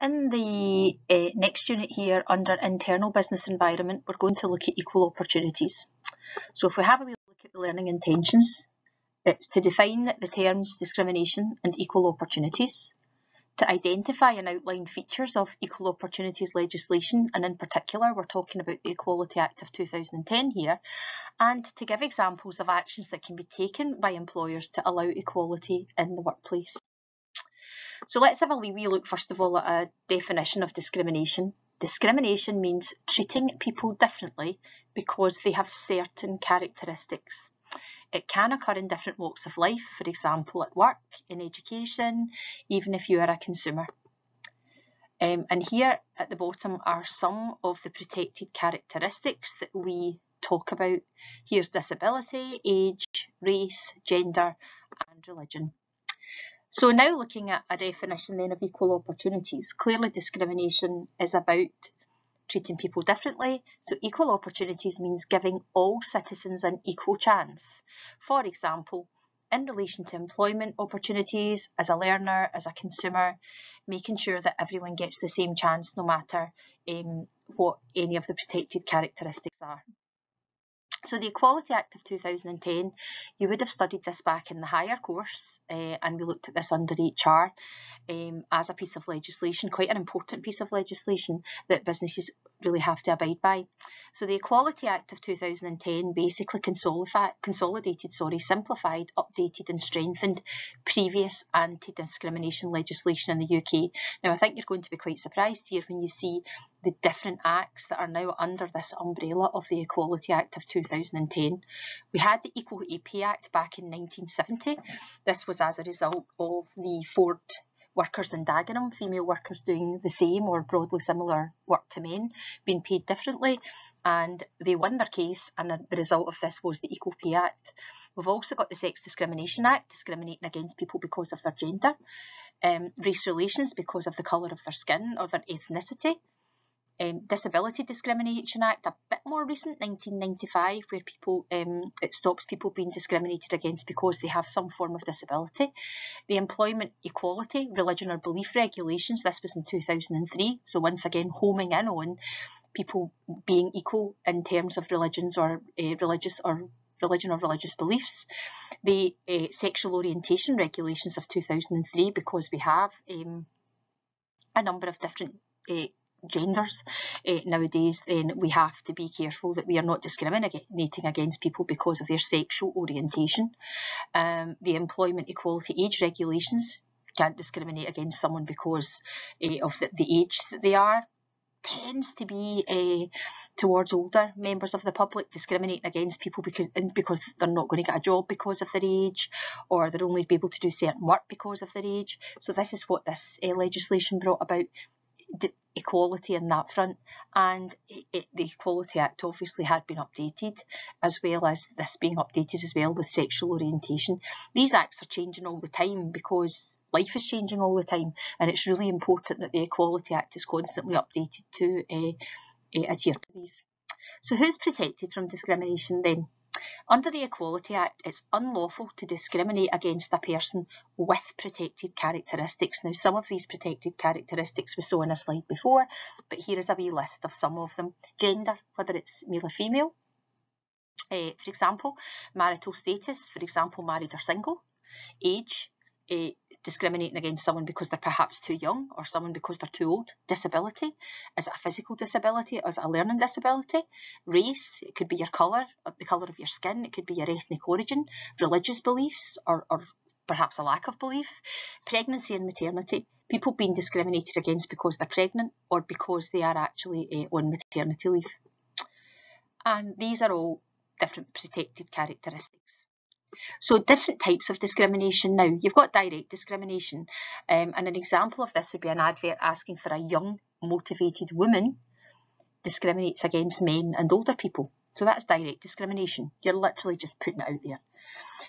In the uh, next unit here under internal business environment, we're going to look at equal opportunities. So if we have a wee look at the learning intentions, it's to define the terms discrimination and equal opportunities, to identify and outline features of equal opportunities legislation, and in particular, we're talking about the Equality Act of 2010 here, and to give examples of actions that can be taken by employers to allow equality in the workplace. So let's have a wee look first of all at a definition of discrimination. Discrimination means treating people differently because they have certain characteristics. It can occur in different walks of life, for example at work, in education, even if you are a consumer. Um, and here at the bottom are some of the protected characteristics that we talk about. Here's disability, age, race, gender and religion. So now looking at a definition then of equal opportunities, clearly discrimination is about treating people differently. So equal opportunities means giving all citizens an equal chance. For example, in relation to employment opportunities, as a learner, as a consumer, making sure that everyone gets the same chance no matter um, what any of the protected characteristics are. So the Equality Act of 2010, you would have studied this back in the higher course uh, and we looked at this under HR um, as a piece of legislation, quite an important piece of legislation that businesses really have to abide by. So the Equality Act of 2010 basically consolidated, sorry, simplified, updated and strengthened previous anti-discrimination legislation in the UK. Now I think you're going to be quite surprised here when you see the different acts that are now under this umbrella of the Equality Act of 2010. We had the Equal Pay Act back in 1970. This was as a result of the Ford workers in Dagenham, female workers doing the same or broadly similar work to men, being paid differently, and they won their case, and the result of this was the Equal Pay Act. We've also got the Sex Discrimination Act, discriminating against people because of their gender, um, race relations because of the colour of their skin or their ethnicity, um, Disability Discrimination Act, a bit more recent, 1995, where people um, it stops people being discriminated against because they have some form of disability. The Employment Equality, Religion or Belief Regulations, this was in 2003, so once again homing in on people being equal in terms of religions or uh, religious or religion or religious beliefs. The uh, Sexual Orientation Regulations of 2003, because we have um, a number of different uh, genders uh, nowadays, then we have to be careful that we are not discriminating against people because of their sexual orientation. Um, the Employment Equality Age Regulations can't discriminate against someone because uh, of the, the, age that they are. Tends to be uh, towards older members of the public discriminating against people because because they're not going to get a job because of their age or they're only be able to do certain work because of their age. So this is what this legislation brought about equality in that front and it, the Equality Act obviously had been updated as well as this being updated as well with sexual orientation. These acts are changing all the time because life is changing all the time and it's really important that the Equality Act is constantly updated to uh, uh, adhere to these. So who's protected from discrimination then? Under the Equality Act, it's unlawful to discriminate against a person with protected characteristics. Now, some of these protected characteristics we saw in a slide before, but here is a wee list of some of them. Gender, whether it's male or female. Uh, for example, marital status, for example, married or single. Age, uh, discriminating against someone because they're perhaps too young or someone because they're too old. Disability, is it a physical disability is it a learning disability? Race, it could be your colour, uh, the colour of your skin, it could be your ethnic origin, religious beliefs or, or perhaps a lack of belief. Pregnancy and maternity, people being discriminated against because they're pregnant or because they are actually uh, on maternity leave. And these are all different protected characteristics. So different types of discrimination now. You've got direct discrimination um, and an example of this would be an advert asking for a young, motivated woman discriminates against men and older people. So that's direct discrimination. You're literally just putting it out there.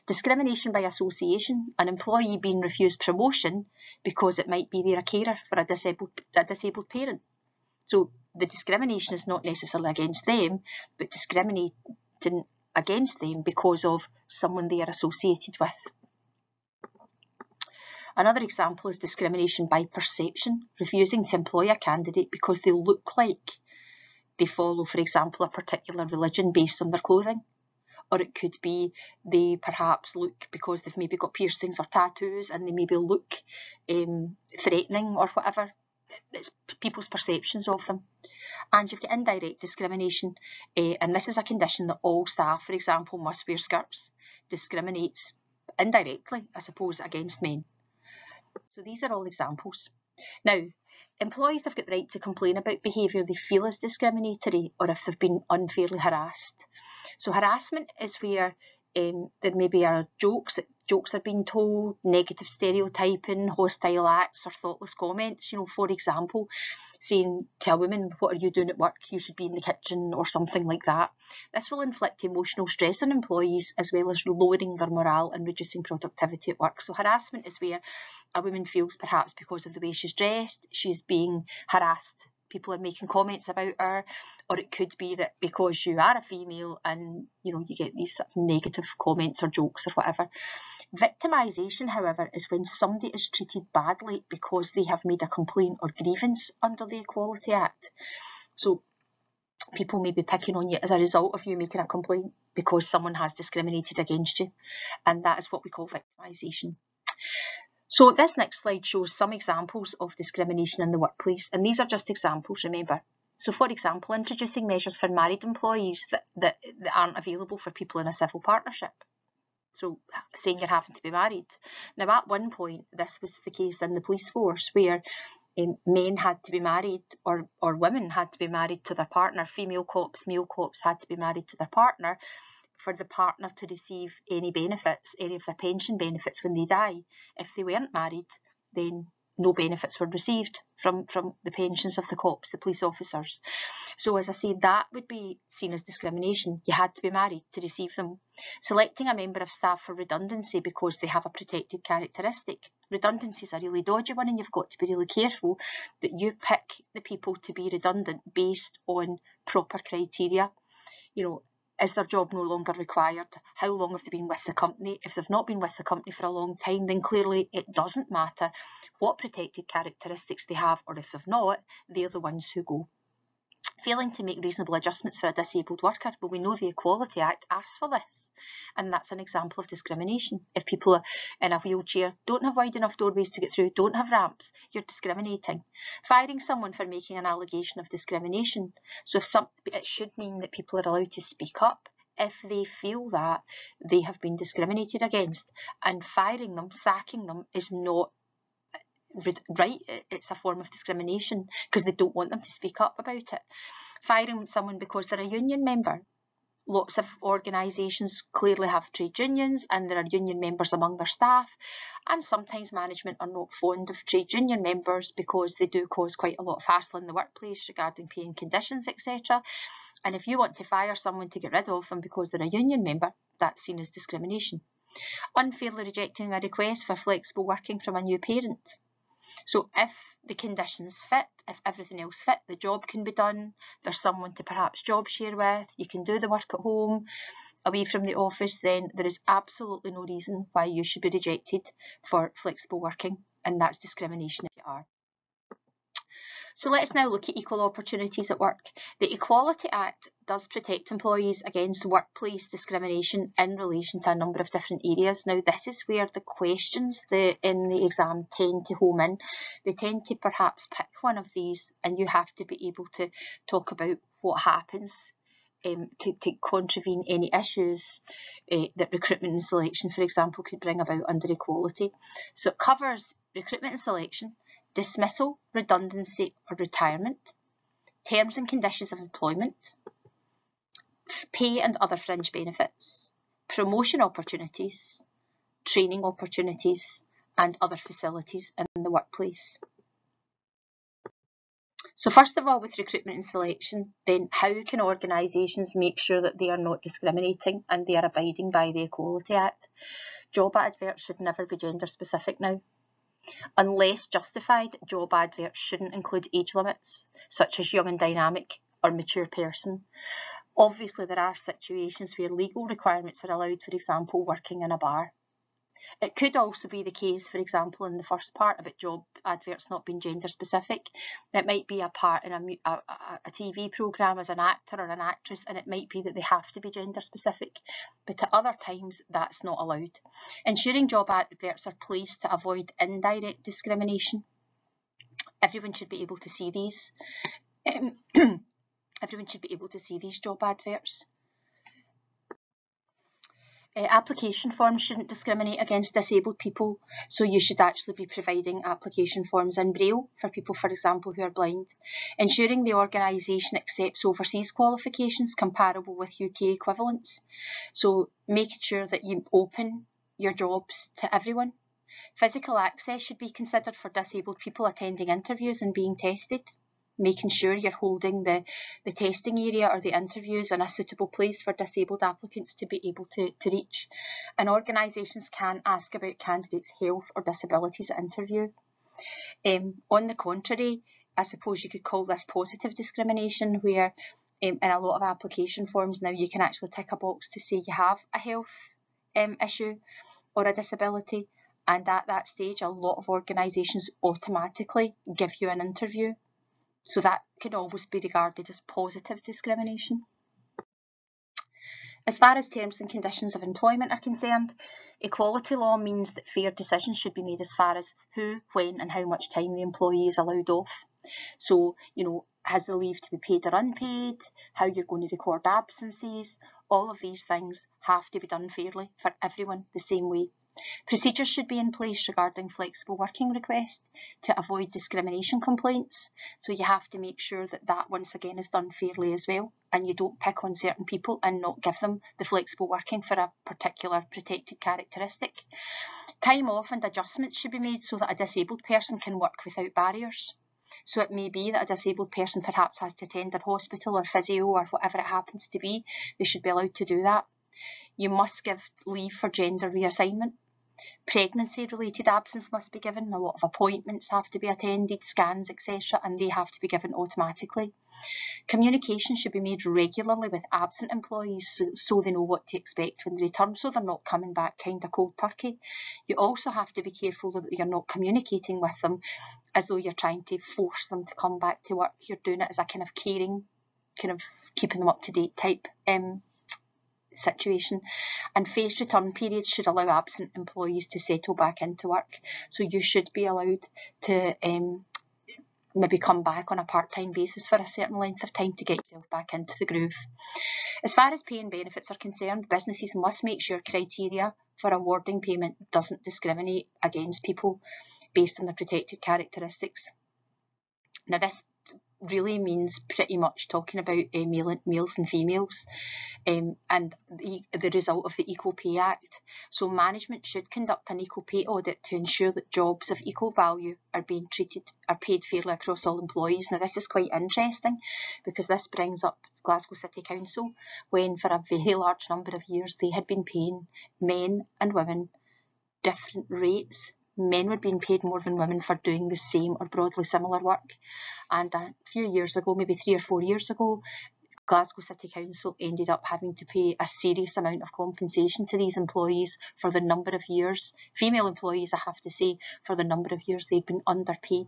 Discrimination by association, an employee being refused promotion because it might be they're a carer for a disabled, a disabled parent. So the discrimination is not necessarily against them, but discriminating against them because of someone they are associated with. Another example is discrimination by perception, refusing to employ a candidate because they look like they follow, for example, a particular religion based on their clothing. Or it could be they perhaps look because they've maybe got piercings or tattoos and they maybe look um, threatening or whatever. It's people's perceptions of them. And you've got indirect discrimination, uh, and this is a condition that all staff, for example, must wear skirts, discriminates indirectly, I suppose, against men. So these are all examples. Now, employees have got the right to complain about behaviour they feel is discriminatory or if they've been unfairly harassed. So harassment is where um, there maybe are jokes, jokes are being told, negative stereotyping, hostile acts or thoughtless comments. You know, for example, saying to a woman, what are you doing at work? You should be in the kitchen or something like that. This will inflict emotional stress on employees as well as lowering their morale and reducing productivity at work. So harassment is where a woman feels perhaps because of the way she's dressed, she's being harassed people are making comments about her, or it could be that because you are a female and you know you get these sort of negative comments or jokes or whatever. Victimisation, however, is when somebody is treated badly because they have made a complaint or grievance under the Equality Act. So people may be picking on you as a result of you making a complaint because someone has discriminated against you, and that is what we call victimisation. So this next slide shows some examples of discrimination in the workplace, and these are just examples, remember. So for example, introducing measures for married employees that, that, that aren't available for people in a civil partnership. So saying you're having to be married. Now at one point, this was the case in the police force where um, men had to be married or, or women had to be married to their partner. Female cops, male cops had to be married to their partner for the partner to receive any benefits, any of their pension benefits when they die. If they weren't married, then no benefits were received from, from the pensions of the cops, the police officers. So as I say, that would be seen as discrimination. You had to be married to receive them. Selecting a member of staff for redundancy because they have a protected characteristic. Redundancy is a really dodgy one and you've got to be really careful that you pick the people to be redundant based on proper criteria. You know, is their job no longer required? How long have they been with the company? If they've not been with the company for a long time, then clearly it doesn't matter what protected characteristics they have, or if they've not, they're the ones who go. Failing to make reasonable adjustments for a disabled worker, well, we know the Equality Act asks for this, and that's an example of discrimination. If people are in a wheelchair don't have wide enough doorways to get through, don't have ramps, you're discriminating. Firing someone for making an allegation of discrimination, so if some, it should mean that people are allowed to speak up if they feel that they have been discriminated against, and firing them, sacking them, is not right, it's a form of discrimination because they don't want them to speak up about it. Firing someone because they're a union member. Lots of organisations clearly have trade unions and there are union members among their staff and sometimes management are not fond of trade union members because they do cause quite a lot of hassle in the workplace regarding pay and conditions etc. And if you want to fire someone to get rid of them because they're a union member, that's seen as discrimination. Unfairly rejecting a request for flexible working from a new parent. So if the conditions fit, if everything else fit, the job can be done, there's someone to perhaps job share with, you can do the work at home, away from the office, then there is absolutely no reason why you should be rejected for flexible working, and that's discrimination if you are. So let's now look at equal opportunities at work. The Equality Act does protect employees against workplace discrimination in relation to a number of different areas. Now this is where the questions that in the exam tend to home in. They tend to perhaps pick one of these and you have to be able to talk about what happens um, to, to contravene any issues uh, that recruitment and selection, for example, could bring about under equality. So it covers recruitment and selection, dismissal, redundancy or retirement, terms and conditions of employment, pay and other fringe benefits, promotion opportunities, training opportunities and other facilities in the workplace. So first of all, with recruitment and selection, then how can organisations make sure that they are not discriminating and they are abiding by the Equality Act? Job adverts should never be gender specific now. Unless justified, job adverts shouldn't include age limits, such as young and dynamic or mature person. Obviously, there are situations where legal requirements are allowed, for example, working in a bar. It could also be the case, for example, in the first part about job adverts not being gender specific. It might be a part in a, a, a TV programme as an actor or an actress, and it might be that they have to be gender specific. But at other times, that's not allowed. Ensuring job adverts are placed to avoid indirect discrimination. Everyone should be able to see these. Everyone should be able to see these job adverts. Uh, application forms shouldn't discriminate against disabled people, so you should actually be providing application forms in Braille for people, for example, who are blind. Ensuring the organisation accepts overseas qualifications comparable with UK equivalents. So making sure that you open your jobs to everyone. Physical access should be considered for disabled people attending interviews and being tested making sure you're holding the, the testing area or the interviews in a suitable place for disabled applicants to be able to, to reach. And organisations can ask about candidates' health or disabilities at interview. Um, on the contrary, I suppose you could call this positive discrimination where um, in a lot of application forms now you can actually tick a box to say you have a health um, issue or a disability and at that stage a lot of organisations automatically give you an interview so that can always be regarded as positive discrimination. As far as terms and conditions of employment are concerned, equality law means that fair decisions should be made as far as who, when and how much time the employee is allowed off. So, you know, has the leave to be paid or unpaid, how you're going to record absences, all of these things have to be done fairly for everyone the same way. Procedures should be in place regarding flexible working requests to avoid discrimination complaints. So you have to make sure that that once again is done fairly as well and you don't pick on certain people and not give them the flexible working for a particular protected characteristic. Time off and adjustments should be made so that a disabled person can work without barriers. So it may be that a disabled person perhaps has to attend a hospital or physio or whatever it happens to be. They should be allowed to do that. You must give leave for gender reassignment. Pregnancy related absence must be given. A lot of appointments have to be attended, scans, etc., and they have to be given automatically. Communication should be made regularly with absent employees so, they know what to expect when they return, so they're not coming back kind of cold turkey. You also have to be careful that you're not communicating with them as though you're trying to force them to come back to work. You're doing it as a kind of caring, kind of keeping them up to date type um, situation and phased return periods should allow absent employees to settle back into work. So you should be allowed to um, maybe come back on a part-time basis for a certain length of time to get yourself back into the groove. As far as pay and benefits are concerned, businesses must make sure criteria for awarding payment doesn't discriminate against people based on their protected characteristics. Now this really means pretty much talking about uh, male, males and females um, and the, the result of the Equal Pay Act. So management should conduct an equal pay audit to ensure that jobs of equal value are being treated, are paid fairly across all employees. Now this is quite interesting because this brings up Glasgow City Council when for a very large number of years they had been paying men and women different rates men were being paid more than women for doing the same or broadly similar work. And a few years ago, maybe three or four years ago, Glasgow City Council ended up having to pay a serious amount of compensation to these employees for the number of years, female employees, I have to say, for the number of years they've been underpaid.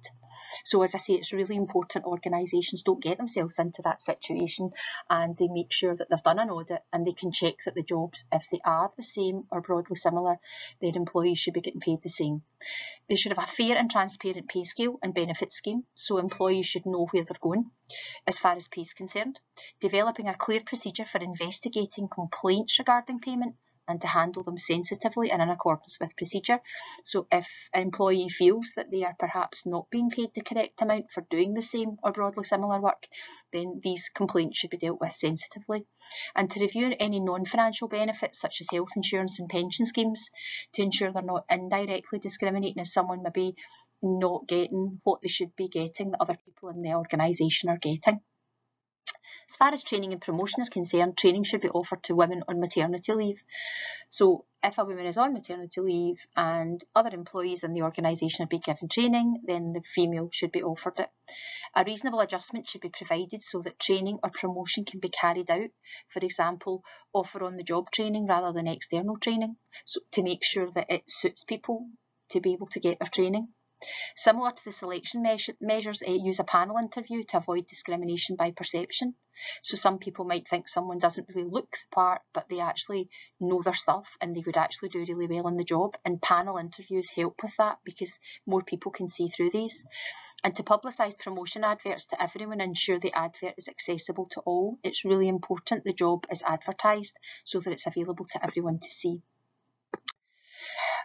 So, as I say, it's really important organisations don't get themselves into that situation and they make sure that they've done an audit and they can check that the jobs, if they are the same or broadly similar, their employees should be getting paid the same. They should have a fair and transparent pay scale and benefit scheme, so employees should know where they're going as far as pay is concerned. Developing a clear procedure for investigating complaints regarding payment and to handle them sensitively and in accordance with procedure. So if an employee feels that they are perhaps not being paid the correct amount for doing the same or broadly similar work, then these complaints should be dealt with sensitively. And to review any non-financial benefits such as health insurance and pension schemes to ensure they're not indirectly discriminating as someone maybe not getting what they should be getting that other people in the organisation are getting. As far as training and promotion are concerned, training should be offered to women on maternity leave. So if a woman is on maternity leave and other employees in the organisation are being given training, then the female should be offered it. A reasonable adjustment should be provided so that training or promotion can be carried out. For example, offer on the job training rather than external training so to make sure that it suits people to be able to get their training. Similar to the selection measures, uh, use a panel interview to avoid discrimination by perception. So some people might think someone doesn't really look the part, but they actually know their stuff and they would actually do really well in the job. And panel interviews help with that because more people can see through these. And to publicise promotion adverts to everyone and ensure the advert is accessible to all, it's really important the job is advertised so that it's available to everyone to see.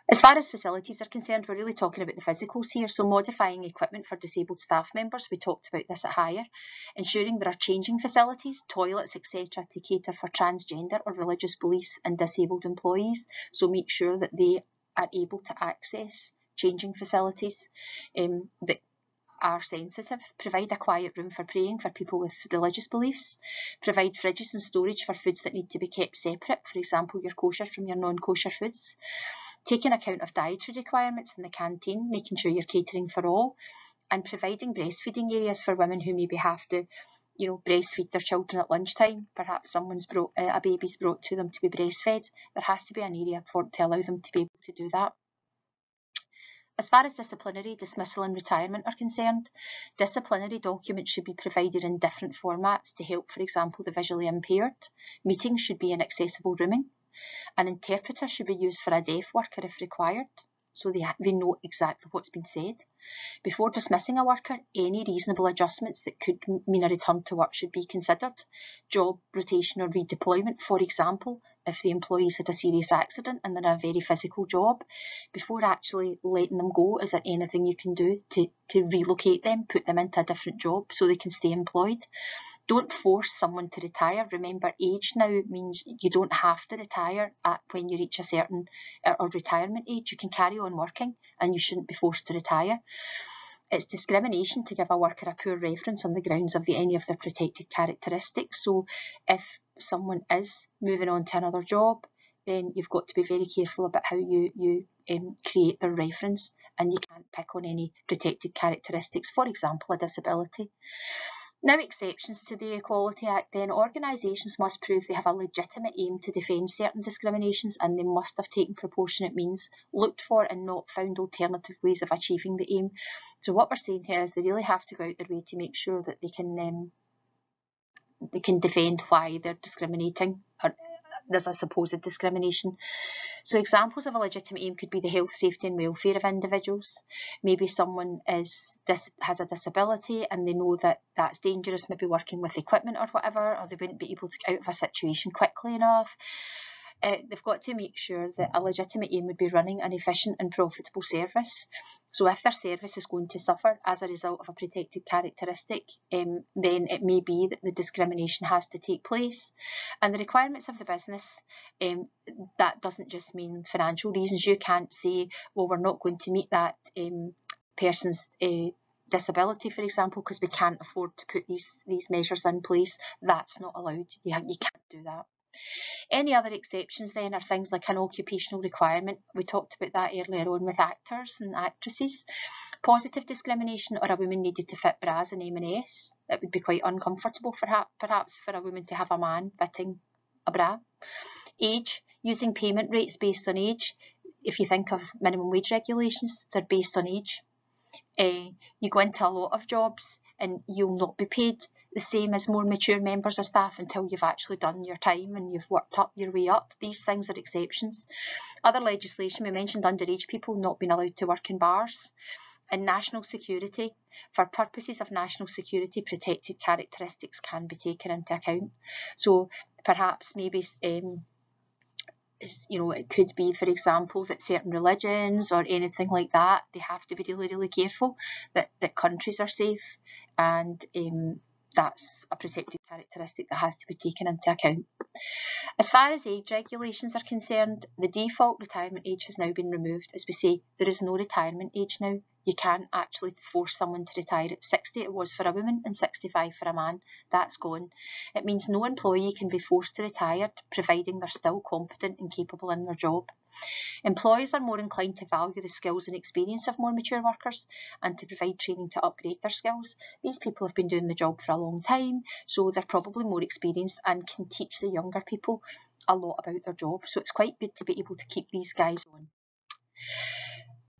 As far as facilities are concerned, we're really talking about the physicals here. So modifying equipment for disabled staff members, we talked about this at Higher. Ensuring there are changing facilities, toilets, etc. to cater for transgender or religious beliefs and disabled employees. So make sure that they are able to access changing facilities um, that are sensitive, provide a quiet room for praying for people with religious beliefs, provide fridges and storage for foods that need to be kept separate, for example your kosher from your non-kosher foods, taking account of dietary requirements in the canteen, making sure you're catering for all, and providing breastfeeding areas for women who maybe have to, you know, breastfeed their children at lunchtime. Perhaps someone's brought uh, a baby's brought to them to be breastfed. There has to be an area for to allow them to be able to do that. As far as disciplinary, dismissal and retirement are concerned, disciplinary documents should be provided in different formats to help, for example, the visually impaired. Meetings should be in accessible rooming. An interpreter should be used for a deaf worker if required, so they, they know exactly what's been said. Before dismissing a worker, any reasonable adjustments that could mean a return to work should be considered. Job rotation or redeployment, for example, if the employee's had a serious accident and they're a very physical job, before actually letting them go, is there anything you can do to, to relocate them, put them into a different job so they can stay employed? Don't force someone to retire. Remember, age now means you don't have to retire at when you reach a certain uh, or retirement age. You can carry on working and you shouldn't be forced to retire. It's discrimination to give a worker a poor reference on the grounds of the, any of their protected characteristics. So if someone is moving on to another job, then you've got to be very careful about how you, you um, create their reference and you can't pick on any protected characteristics, for example, a disability. Now exceptions to the Equality Act then, organisations must prove they have a legitimate aim to defend certain discriminations and they must have taken proportionate means, looked for and not found alternative ways of achieving the aim. So what we're saying here is they really have to go out their way to make sure that they can um, they can defend why they're discriminating or there's a supposed discrimination. So examples of a legitimate aim could be the health, safety and welfare of individuals. Maybe someone is has a disability and they know that that's dangerous, maybe working with equipment or whatever, or they wouldn't be able to get out of a situation quickly enough uh, they've got to make sure that a legitimate aim would be running an efficient and profitable service. So if their service is going to suffer as a result of a protected characteristic, um, then it may be that the discrimination has to take place. And the requirements of the business, um, that doesn't just mean financial reasons. You can't say, well, we're not going to meet that um, person's uh, disability, for example, because we can't afford to put these these measures in place. That's not allowed. You, you can't do that. Any other exceptions then are things like an occupational requirement. We talked about that earlier on with actors and actresses. Positive discrimination or a woman needed to fit bras and M&S. It would be quite uncomfortable for perhaps for a woman to have a man fitting a bra. Age, using payment rates based on age. If you think of minimum wage regulations, they're based on age. Uh, you go into a lot of jobs and you'll not be paid the same as more mature members of staff until you've actually done your time and you've worked up your way up. These things are exceptions. Other legislation, we mentioned underage people not being allowed to work in bars. And national security, for purposes of national security, protected characteristics can be taken into account. So perhaps maybe um, you know, it could be, for example, that certain religions or anything like that, they have to be really, really careful that, that countries are safe and um, that's a protected characteristic that has to be taken into account. As far as age regulations are concerned, the default retirement age has now been removed. As we say, there is no retirement age now. You can't actually force someone to retire at 60. It was for a woman and 65 for a man. That's gone. It means no employee can be forced to retire, providing they're still competent and capable in their job. Employers are more inclined to value the skills and experience of more mature workers and to provide training to upgrade their skills. These people have been doing the job for a long time, so they're probably more experienced and can teach the younger people a lot about their job. So it's quite good to be able to keep these guys on.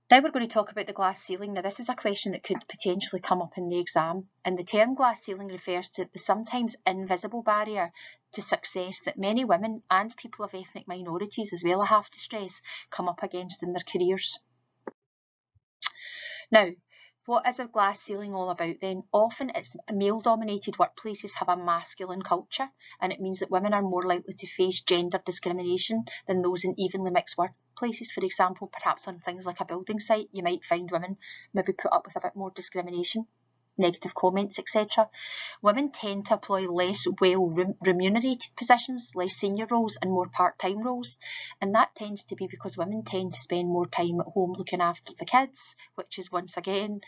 Now we're going to talk about the glass ceiling. Now this is a question that could potentially come up in the exam and the term glass ceiling refers to the sometimes invisible barrier to success that many women and people of ethnic minorities as well, I have to stress, come up against in their careers. Now, what is a glass ceiling all about then? Often it's male dominated workplaces have a masculine culture and it means that women are more likely to face gender discrimination than those in evenly mixed workplaces. For example, perhaps on things like a building site, you might find women maybe put up with a bit more discrimination negative comments, etc. Women tend to employ less well remunerated positions, less senior roles, and more part time roles. And that tends to be because women tend to spend more time at home looking after the kids, which is once again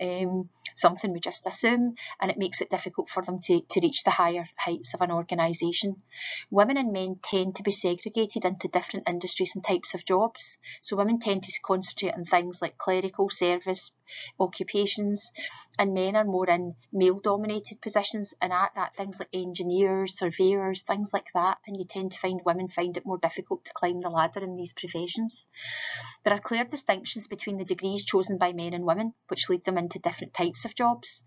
um, something we just assume, and it makes it difficult for them to, to reach the higher heights of an organisation. Women and men tend to be segregated into different industries and types of jobs. So women tend to concentrate on things like clerical service, occupations, and men are more in male dominated positions and at that things like engineers, surveyors, things like that, and you tend to find women find it more difficult to climb the ladder in these professions. There are clear distinctions between the degrees chosen by men and women, which lead them into different types of jobs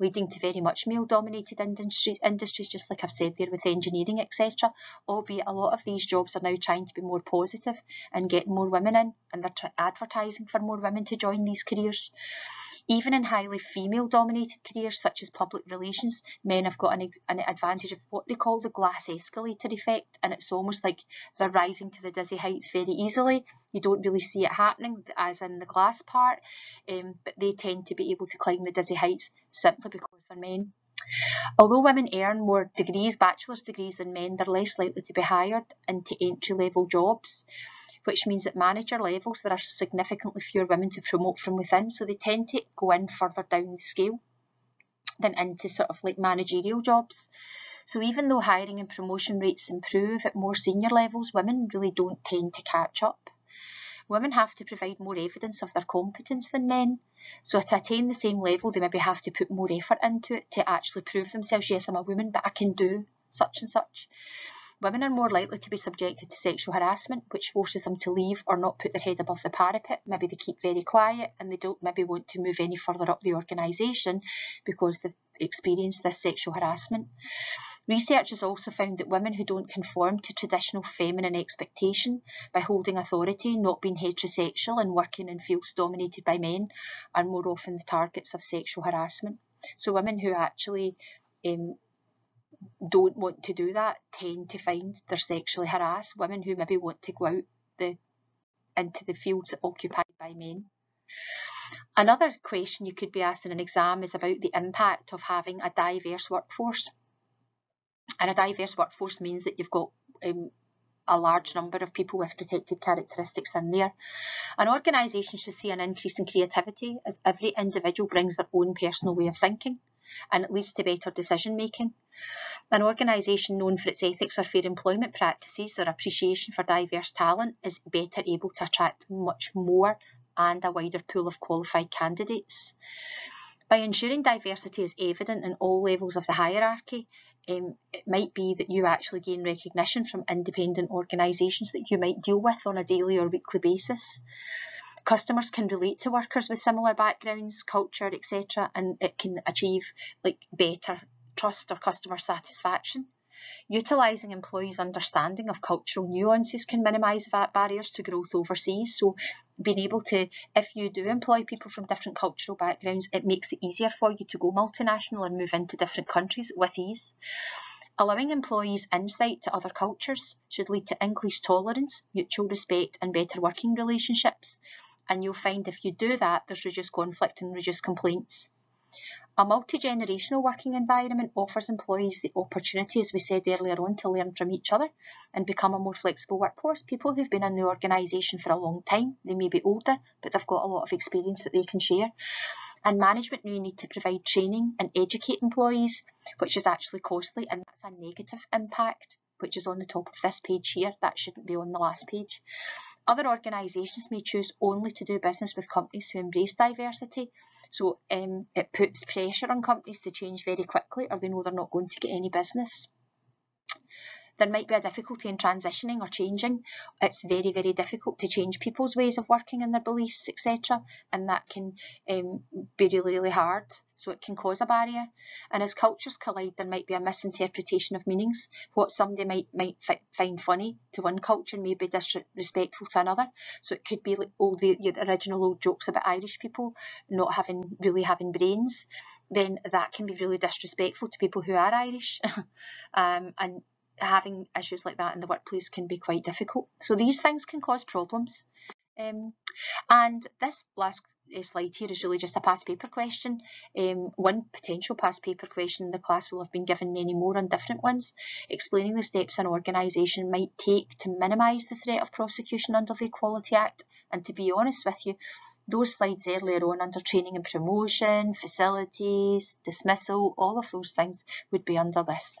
leading to very much male dominated industries, industries, just like I've said there with engineering, etc. Albeit a lot of these jobs are now trying to be more positive and getting more women in, and they're advertising for more women to join these careers. Even in highly female dominated careers such as public relations, men have got an, an, advantage of what they call the glass escalator effect, and it's almost like they're rising to the dizzy heights very easily. You don't really see it happening as in the glass part, um, but they tend to be able to climb the dizzy heights simply because they're men. Although women earn more degrees, bachelor's degrees than men, they're less likely to be hired into entry level jobs which means at manager levels there are significantly fewer women to promote from within, so they tend to go in further down the scale than into sort of like managerial jobs. So even though hiring and promotion rates improve at more senior levels, women really don't tend to catch up. Women have to provide more evidence of their competence than men. So to attain the same level, they maybe have to put more effort into it to actually prove themselves, yes, I'm a woman, but I can do such and such. Women are more likely to be subjected to sexual harassment, which forces them to leave or not put their head above the parapet. Maybe they keep very quiet and they don't maybe want to move any further up the organisation because they've experienced this sexual harassment. Research has also found that women who don't conform to traditional feminine expectation by holding authority, not being heterosexual and working in fields dominated by men are more often the targets of sexual harassment. So women who actually um, don't want to do that tend to find they're sexually harassed. Women who maybe want to go out the into the fields occupied by men. Another question you could be asked in an exam is about the impact of having a diverse workforce. And a diverse workforce means that you've got um, a large number of people with protected characteristics in there. An organisation should see an increase in creativity as every individual brings their own personal way of thinking and it leads to better decision making. An organisation known for its ethics or fair employment practices or appreciation for diverse talent is better able to attract much more and a wider pool of qualified candidates. By ensuring diversity is evident in all levels of the hierarchy, um, it might be that you actually gain recognition from independent organisations that you might deal with on a daily or weekly basis. Customers can relate to workers with similar backgrounds, culture, etc., and it can achieve like better trust or customer satisfaction. Utilising employees' understanding of cultural nuances can minimise barriers to growth overseas. So, being able to, if you do employ people from different cultural backgrounds, it makes it easier for you to go multinational and move into different countries with ease. Allowing employees insight to other cultures should lead to increased tolerance, mutual respect, and better working relationships and you'll find if you do that, there's reduced conflict and reduced complaints. A multi-generational working environment offers employees the opportunity, as we said earlier on, to learn from each other and become a more flexible workforce. People who've been in the organisation for a long time, they may be older, but they've got a lot of experience that they can share. And management may need to provide training and educate employees, which is actually costly, and that's a negative impact, which is on the top of this page here. That shouldn't be on the last page. Other organisations may choose only to do business with companies who embrace diversity. So um, it puts pressure on companies to change very quickly or they know they're not going to get any business there might be a difficulty in transitioning or changing. It's very, very difficult to change people's ways of working and their beliefs, etc. And that can um, be really, really hard. So it can cause a barrier. And as cultures collide, there might be a misinterpretation of meanings. What somebody might might find funny to one culture may be disrespectful to another. So it could be like all the, the original old jokes about Irish people not having really having brains then that can be really disrespectful to people who are Irish. um, and having issues like that in the workplace can be quite difficult. So these things can cause problems. Um, and this last uh, slide here is really just a past paper question. Um, one potential past paper question the class will have been given many more on different ones, explaining the steps an organisation might take to minimise the threat of prosecution under the Equality Act. And to be honest with you, those slides earlier on under training and promotion, facilities, dismissal, all of those things would be under this.